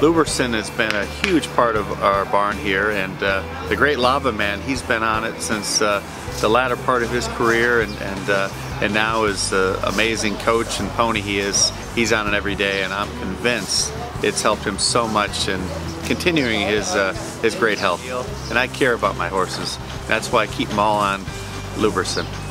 LubriSyn has been a huge part of our barn here and uh, the great Lava Man, he's been on it since uh, the latter part of his career and, and, uh, and now is the amazing coach and pony he is, he's on it every day and I'm convinced it's helped him so much in continuing his, uh, his great health. And I care about my horses. That's why I keep them all on LubriSyn.